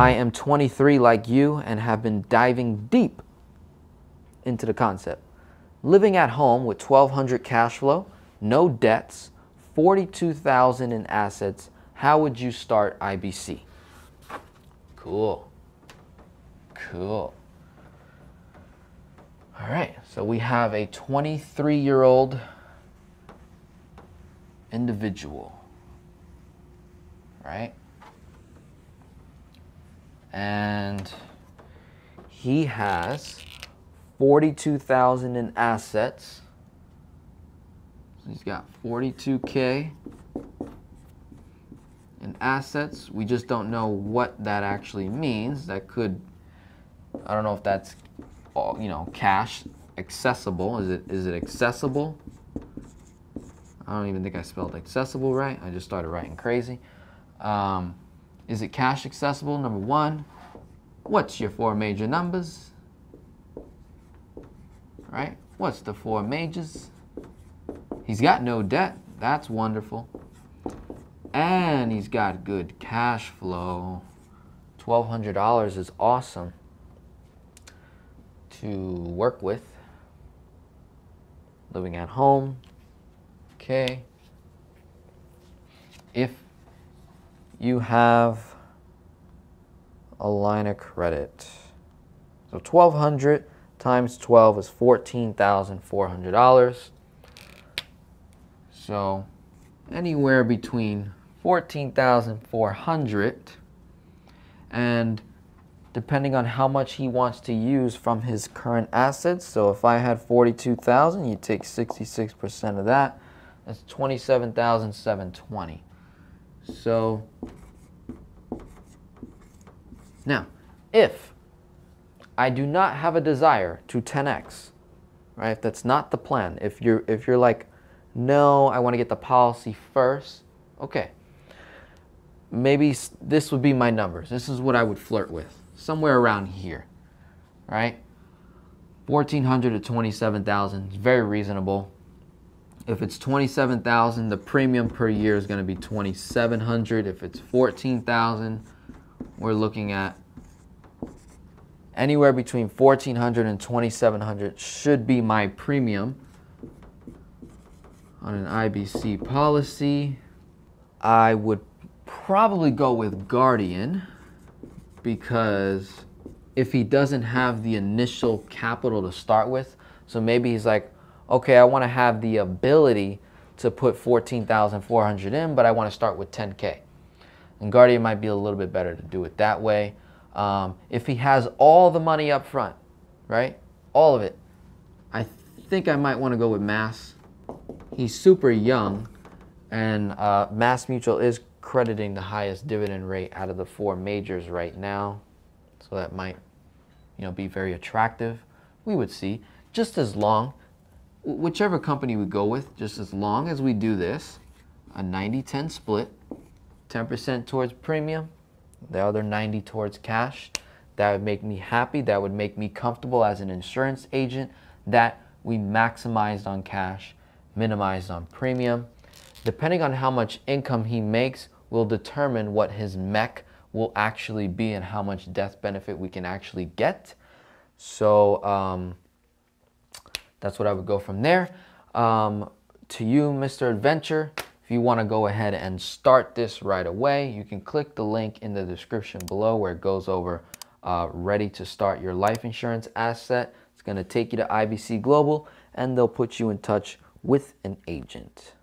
I am 23 like you and have been diving deep into the concept. Living at home with 1200 cash flow, no debts, 42,000 in assets, how would you start IBC? Cool. Cool. All right, so we have a 23 year old individual, right? And he has 42,000 in assets. He's got 42K in assets. We just don't know what that actually means. That could, I don't know if that's, all, you know, cash accessible. Is it is it accessible? I don't even think I spelled accessible right. I just started writing crazy. Um, is it cash accessible? Number one. What's your four major numbers? Right? What's the four majors? He's got no debt. That's wonderful. And he's got good cash flow. $1,200 is awesome to work with. Living at home. Okay. If you have a line of credit. So 1200 times 12 is $14,400. So anywhere between 14,400 and depending on how much he wants to use from his current assets. So if I had 42,000, you take 66% of that. That's 27,720. So now, if I do not have a desire to 10x, right? If that's not the plan, if you're if you're like, no, I want to get the policy first, okay. Maybe this would be my numbers. This is what I would flirt with, somewhere around here, right? 1400 to 27,000 is very reasonable. If it's 27,000, the premium per year is going to be 2,700. If it's 14,000, we're looking at anywhere between 1400 and 2700 should be my premium on an IBC policy. I would probably go with Guardian because if he doesn't have the initial capital to start with, so maybe he's like, okay, I want to have the ability to put 14,400 in, but I want to start with 10K. And Guardian might be a little bit better to do it that way. Um, if he has all the money up front, right? All of it. I think I might want to go with Mass. He's super young, and uh, Mass Mutual is crediting the highest dividend rate out of the four majors right now. So that might, you know, be very attractive. We would see. Just as long, whichever company we go with, just as long as we do this, a 90-10 split, 10% towards premium, the other 90 towards cash. That would make me happy. That would make me comfortable as an insurance agent that we maximized on cash, minimized on premium. Depending on how much income he makes will determine what his MEC will actually be and how much death benefit we can actually get. So um, that's what I would go from there. Um, to you, Mr. Adventure, if you want to go ahead and start this right away, you can click the link in the description below where it goes over uh, ready to start your life insurance asset. It's going to take you to IBC Global and they'll put you in touch with an agent.